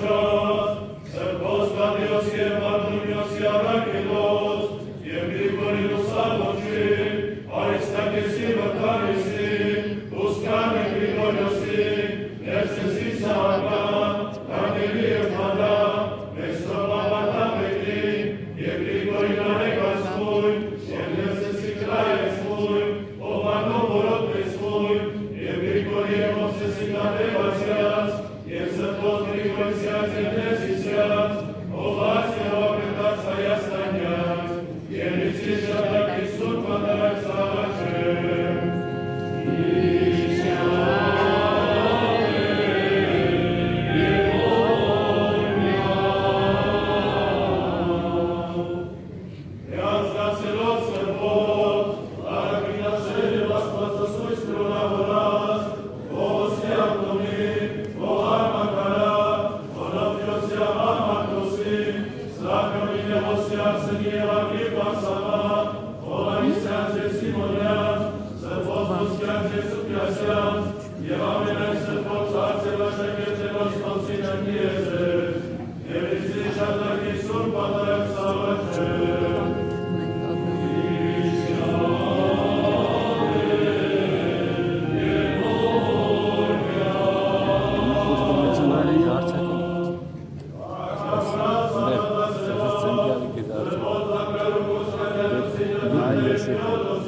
Joe. nosotros.